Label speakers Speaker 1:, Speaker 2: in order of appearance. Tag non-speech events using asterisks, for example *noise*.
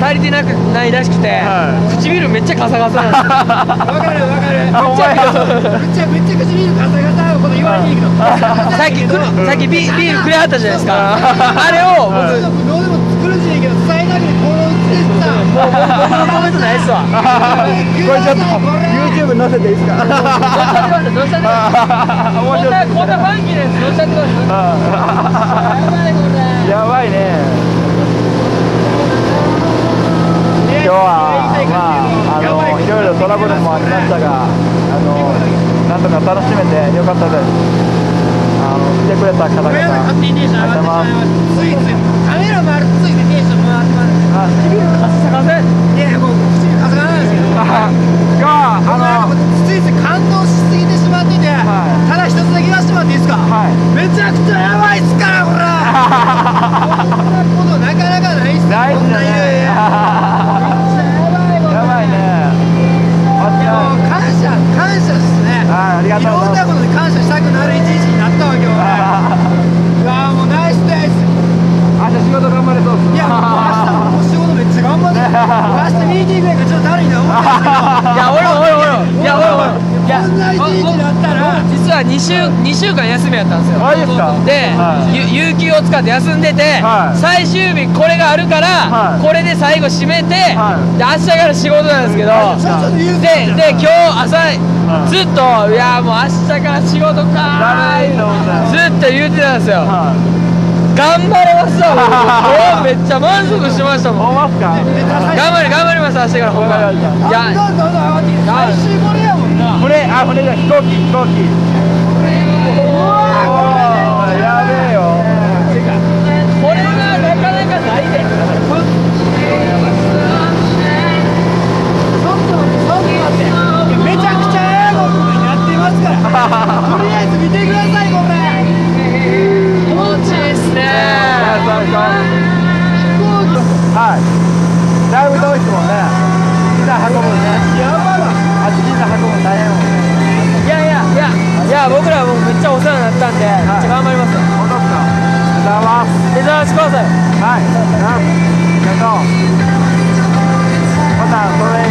Speaker 1: 足りてなくないらしくて、
Speaker 2: は
Speaker 1: 唇めっちゃカサカサ *laughs* わかるわかる。めっちゃめっちゃ唇カサカサのこと言われていいけどさっき *laughs* くさっきビ *laughs* ビールくれはったじゃないですか。あれを僕
Speaker 2: はい。
Speaker 1: どうでも作るじゃいいけど伝えなくてこのうちでさもう僕のコメントないっすわ
Speaker 2: これちょっと YouTube 載せていいですか
Speaker 1: どうしたってこんなこんなファンキーなやつどうしたってくださいやばいこれ
Speaker 2: やばいね今日はまああのいろいろトラブルもありましたがあのなんとか楽しめてよかったです。あの来てくれた方々
Speaker 1: ごめんなさい勝手にテンション上がってしまいましたついついカメラ回るとついてテンション回ってます
Speaker 2: あ
Speaker 1: 唇カッサカサいやもう唇カサカサなんですけど
Speaker 2: あがあの
Speaker 1: ついつい感動しすぎてしまってて、
Speaker 2: はい
Speaker 1: ただ一つだけ言わせてもらっていいですか、
Speaker 2: はい
Speaker 1: めちゃくちゃやばいっすからこれこんなことなかなかないっす
Speaker 2: ないっす
Speaker 1: こんな
Speaker 2: ね
Speaker 1: 言うやめっちゃやばいこれ
Speaker 2: やばいね
Speaker 1: いやもう感謝感謝っすね
Speaker 2: はいありがとうございます
Speaker 1: ろんなことに感謝したくなる一日になったわけよ俺うわもうナイスナイス
Speaker 2: 明日仕事頑張れそうっす
Speaker 1: いやもう明日も仕事めっちゃ頑張って明日ミーティングやからちょっとだるいな思ってたけど
Speaker 3: いや俺も俺も俺もいや俺も俺もいや
Speaker 1: こんな一日になったら
Speaker 3: 実は2週二週間休みやったんですよ。
Speaker 2: あいいですか？
Speaker 3: で、
Speaker 2: はい。
Speaker 3: ゆ有給を使って休んでて、
Speaker 2: はい。
Speaker 3: 最終日これがあるから、
Speaker 2: はい。
Speaker 3: これで最後締めて、
Speaker 2: はい。
Speaker 3: で明日から仕事なんですけど、でで今日朝、
Speaker 2: はい。
Speaker 3: ずっといやもう明日から仕事かずっと言ってたんですよ、
Speaker 2: は
Speaker 3: 頑張れますわ僕 *laughs* 今日めっちゃ満足しました
Speaker 2: い
Speaker 3: もん頑張れ頑張ります明日からほんま
Speaker 2: わかりました
Speaker 3: いや
Speaker 1: 最終これやもんな。
Speaker 2: 船あ船じゃ飛行機飛行機おーやべえよ
Speaker 3: これがなかなかないで
Speaker 1: ちょっと待ってちょっと待っていやめちゃくちゃええことになってますからとりあえず見てくださいこれ
Speaker 3: 気持ちいいっすね
Speaker 2: そうそう
Speaker 1: 飛行機
Speaker 2: はい。だいぶ遠いですもんね。みんな運ぶね
Speaker 1: やばいわ
Speaker 2: あっちみんな運ぶの大変もんね。
Speaker 3: いやいやいやいや僕らもうめっちゃお世話になったんで、めっちゃ頑張りますよ。
Speaker 2: 本当ですか。ありがとうござい。ます
Speaker 3: 目指してください
Speaker 2: はい、ありがとう。また、それ